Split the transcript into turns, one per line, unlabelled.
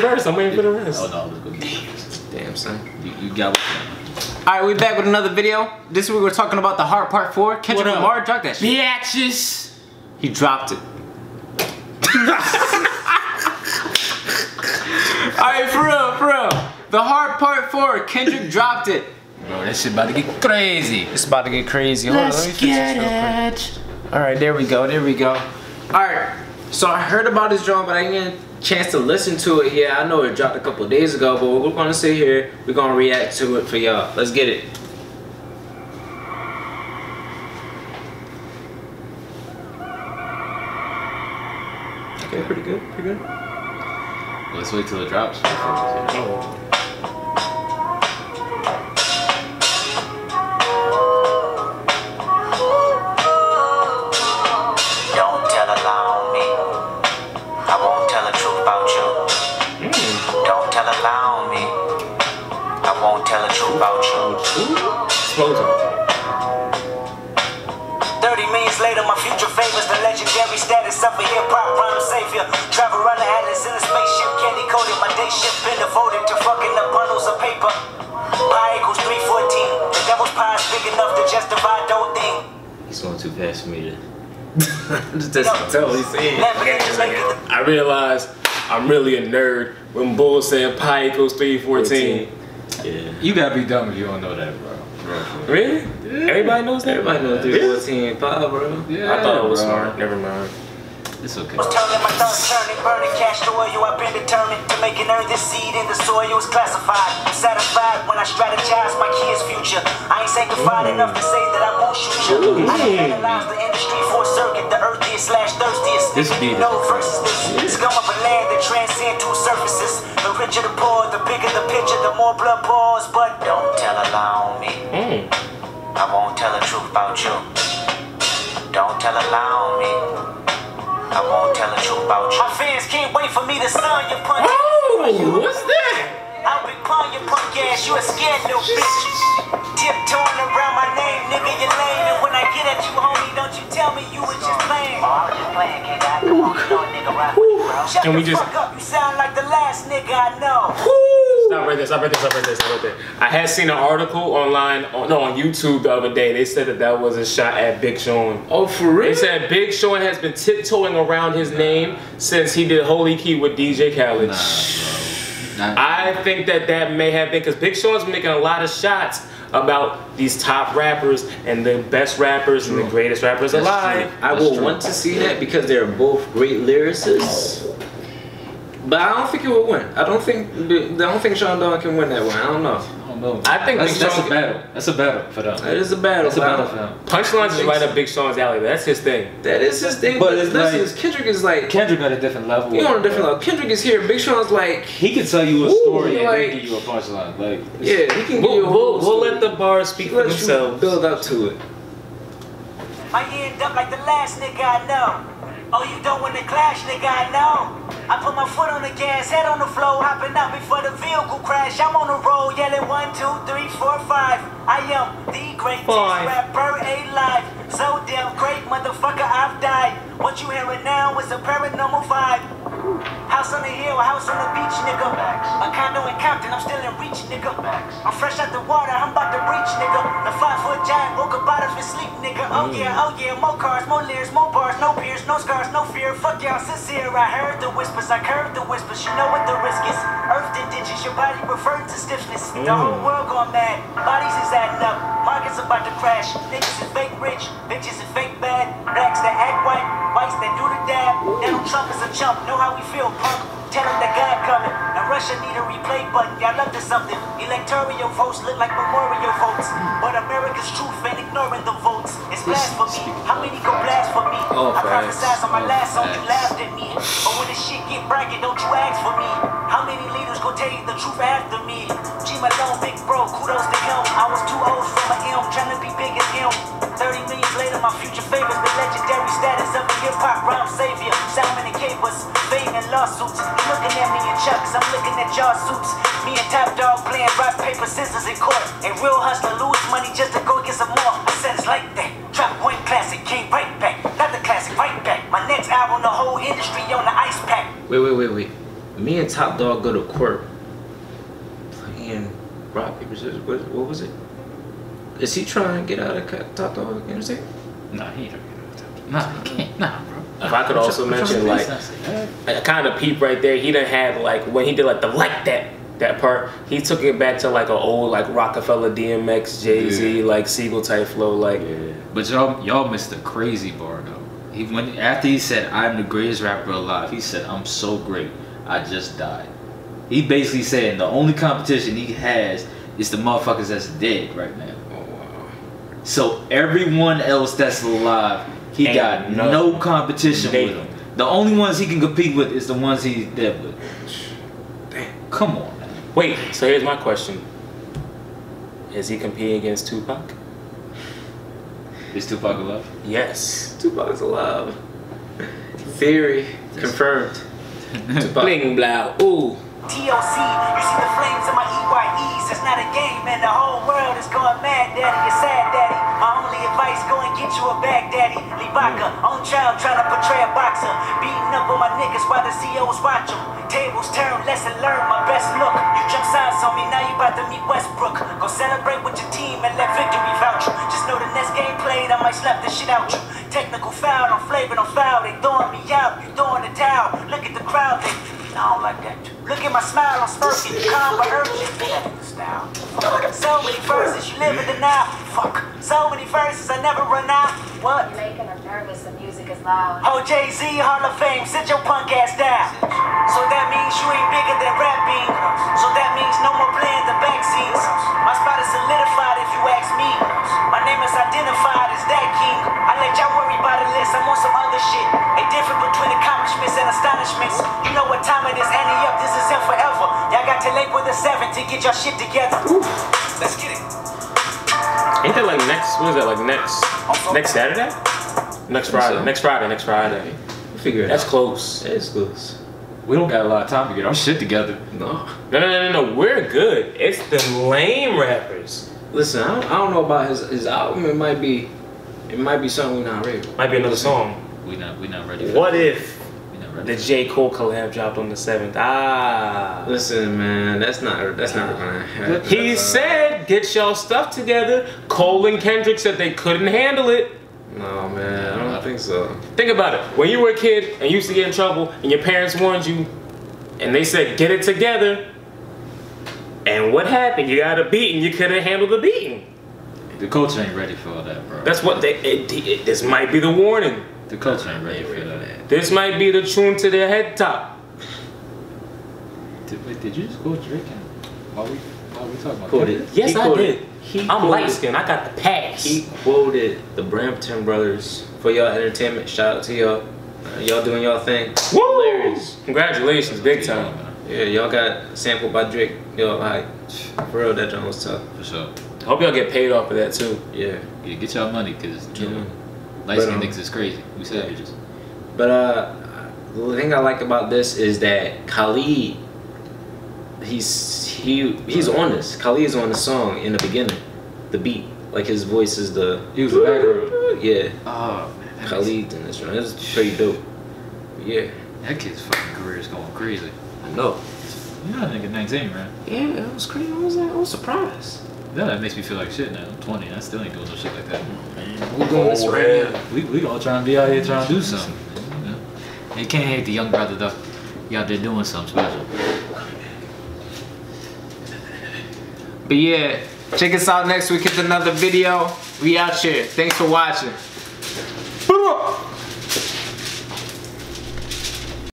verse. I'm waiting for the rest.
Oh no, let's go. Get
Damn, son.
you, you got what
Alright, we back with another video. This week we're talking about the Heart Part 4. Kendrick
What?
Lamar dropped that shit.
Bitches.
He dropped it. Alright, for real, for real. The Heart Part 4, Kendrick dropped it.
Bro, that shit about to get crazy.
It's about to get crazy. Hold on, let me fix this real quick. Alright, there we go, there we go. Alright, so I heard about this drum, but I didn't get a chance to listen to it. Yeah, I know it dropped a couple days ago, but we're gonna sit here, we're gonna react to it for y'all. Let's get it. Okay, pretty good, pretty good.
Let's wait till it drops.
Don't lie on me. I won't tell the truth about you. 30 minutes later, my future favors the legendary status of a hip hop rhyme savior. Travel around the atlas in a spaceship, candy coated. My day shift been devoted to fucking up bundles of paper. Pi equals 314. The devil's pie is big enough to justify don't think.
He's going too fast for me to. Just to tell he's saying.
Never get to make it.
I realize I'm really a nerd when Bull said pi equals 314.
Yeah. You gotta be dumb if you don't know that, bro. Bro.
Really? Everybody knows that?
Everybody knows 314 pop, bro.
Yeah,
I thought it was
bro.
smart. Never mind.
It's okay.
Was turning my thumb, turning, burning cash to oil. I've been determined to make and earn this seed in the soil. It's classified. I'm satisfied when I strategize my kids' future. I ain't sanctified mm. enough to say that I won't shoot you. I done analyzed the industry for a circuit, the earthiest slash thirstiest.
This beat is-
no versus this. Scum of a land that transcend two surfaces. The richer the poor, the bigger the picture, the more blood pours. But don't tell a lie on me.
Mm.
I won't tell the truth about you. Don't tell a lie on me. I won't tell the truth about you. My fans can't wait for me to sign your punch.
Oh, what's that?
I'll be pawing your punk ass, you a scared little bitch. Tiptoeing around my name, nigga, you lame. And when I get at you, homie, don't you tell me you was just playing. Oh, I was just playing, kid. I come on, you know a nigga rock with you, bro. Shut
Can
the
just-
fuck up, you sound like the last nigga I know.
Stop right there, stop right there, stop right there, stop right there. I had seen an article online, on, no, on YouTube the other day. They said that that was a shot at Big Sean.
Oh, for real?
They said Big Sean has been tiptoeing around his name since he did Holy Key with DJ Khaled.
Nah.
I think that that may have been because Big Sean's making a lot of shots about these top rappers and the best rappers and the greatest rappers
That's
alive.
true.
I
That's
will
true.
want to see that because they're both great lyricists. But I don't think it will win. I don't think I don't think Sean Don can win that one. I don't know.
I don't know.
I think
that's,
Big
that's
Sean-
a battle. That's a battle for them.
It is a battle.
That's a battle
don't-
for them.
Punchlines is right up Big Sean's alley. That's his thing.
That is his thing.
But
But
it's
listen,
like-
Kendrick is like
Kendrick at a different level.
he on a different level. Kendrick is here. Big Sean's like
He can tell you a
Ooh,
story and
like-
then give you a punchline. Like,
yeah, he can give
We'll,
you a
we'll, we'll let the bars speak for
lets
themselves.
build up to it.
I end up like the last nigga I know. Oh, you don't want to clash, nigga, I know. I put my foot on the gas, head on the floor, hopping out before the vehicle crash. I'm on the road, yelling one, two, three, four, five. I am the greatest
Five.
rapper alive. So damn great, motherfucker, I've died. What you hearing now is a paranormal vibe. House on the hill, house on the beach, nigga. A condo in Compton, I'm still in reach, nigga. I'm fresh out the water, I'm about to breach, nigga. The five foot giant woke up out of his sleep, nigga. Oh mm. yeah, oh yeah, more cars, more Lears, more bars, no peers, no scars, no fear. Fuck y'all, sincere. I heard the whispers, I curved the whispers. You know what the risk is. Earth indigenous, your body referring to stiffness. The mm. whole world gone mad, bodies is adding up. Markets about to crash. Niggas is fake rich, bitches is fake bad. Blacks that act white, whites that do the dab. Donald Trump is a chump, know how we feel, punk. Tell him that God coming. And Russia need a replay button. Y'all up to something. Electoral votes look like memorial votes. But America's truth ain't ignoring the votes. It's blasphemy. How many go blast for me?
Oh,
I prophesied on my last song, you laughed at me. But when the shit get bragging, don't you ask for me. How many leaders gon' tell you the truth after me? G Malone, big bro, kudos to status of a hip hop rhyme savior. Salmon and capers, fame and lawsuits. You looking at me in chucks, I'm looking at y'all suits. Me and Top Dawg playing rock, paper, scissors in court. And real hustler lose money just to go get some more. I said it's like that. Drop one classic, came right back. Not the classic, right back. My next album, the whole industry on the ice pack.
Wait, wait, wait, wait. me and Top Dawg go to court playing rock paper scissors. What, what was it? Is he trying to get out of Top Dawg? You know what I'm saying?
Nah, he ain't trying to get out Nah, he can't. Nah, bro.
If I could also
I'm trying
mention, like,
Like,
I kind of peep right there. He done had like when he did like the like that that part. He took it back to like an old like Roc-A-Fella, DMX, Jay Z,
Yeah.
like Sigel type flow. Like
but y'all, y'all missed the crazy bar though. He when after he said, "I'm the greatest rapper alive," he said, "I'm so great, I just died." He basically saying the only competition he has is the motherfuckers that's dead right now.
Oh wow.
So everyone else that's alive, he
Ain't
got
no-
no, competition with him. The only ones he can compete with is the ones he's dead with.
Damn.
Come on, man.
wait, so here's my question: Is he competing against Tupac?
Is Tupac alive?
Yes.
Tupac's alive. Theory confirmed. Tupac.
Bling blow. Ooh.
TOC, you see the flames in my EYEs. It's not a game, man. the whole world is going mad, daddy. You're sad, daddy. My only advice, go and get you a bag, daddy. Libaka, mm. on trial, trying to portray a boxer. Beating up on my niggas while the CEOs watch them. Tables turn, lesson learned, my best look. You jump sides on me, now you about to meet Westbrook. Go celebrate with your team and let victory vouch you. Just know the next game played, I might slap the shit out you. Technical foul, I'm flavored on foul. They throwing me out, you throwing the towel. Look at the crowd, they I don't like that. Look at my smile, I'm smirking. Calm but urgent. Style. So many verses, you live in the now. Fuck. So many verses, I never run out. What?
You're making her nervous. The music is loud.
Oh, Jay Z, Hall of Fame, sit your punk ass down. So that means you ain't bigger than rapping. So that means no more playing the back scenes. My spot is solidified if you ask me. My name is identified as that king. I let y'all worry about the list, I'm on some other shit. A difference between accomplishments and astonishments. You know what time it is, Annie up, this is in forever. Y'all got to link with the seven to get your shit together. Let's get it.
Ain't that like next? What is that like next? Next Saturday? Next Friday.
so.
Next Friday. Next Friday.
We'll Figure it
That's
out.
close.
It's close.
We don't got a lot of time to get our shit together.
No.
No, no, no, no, no. We're good. It's the lame rappers.
Listen, I don't, I don't know about his his album. It might be, it might be something we're not ready. for.
Might be another song.
We not we not ready. For
What if
We not ready.
the J Cole collab dropped on the seventh? Ah.
Listen, man, that's not that's never gonna happen.
He said, "Get y'all stuff together." Cole and Kendrick said they couldn't handle it.
No, man, I don't think so.
Think about it. When you were a kid and you used to get in trouble, and your parents warned you, and they said, "Get it together." And what happened? You got a beating. You couldn't handle the beating.
the culture ain't ready for all that, bro.
That's what they. It, it- this might be the warning.
the culture ain't ready for that.
This might be the tune to their head top.
Did, wait, did you just go Drake? And while we while we talking about
Quoted.
that?
Yes,
He
I
quoted-
did.
He
I'm
quoted-
light skinned. I got the pass.
He quoted the Brampton brothers for y'all entertainment. Shout out to y'all. Uh, y'all doing y'all thing.
Woo!
Hilarious.
Congratulations, big time.
Yeah, y'all got sampled by Drake. Yo, like, for real, that joint was tough.
For sure.
Hope y'all get paid off for that too.
Yeah.
Yeah, get y'all money, cause you
Yeah.
know, light skin
um,
niggas is crazy. We savages.
But uh, the thing I like about this is that Khalid, he's he he's on this. Khalid's on the song in the beginning, the beat, like his voice is the
He was the background.
yeah.
Oh man, that, makes-
Khalid's in this one. That's pretty dope. Yeah,
that kid's fucking career is going crazy.
I know.
You know that nigga 19, man.
Yeah, it was crazy. I was like, I was surprised.
No, that makes me feel like shit now. I'm 20. I still ain't doing no shit like that.
We're doing this
Oh,
right now.
We, we all trying to be out here trying to do something. You, know? you can't hate the young brother though. You out there doing something special.
But yeah, check us out next week with another video. We out here. Thanks for watching.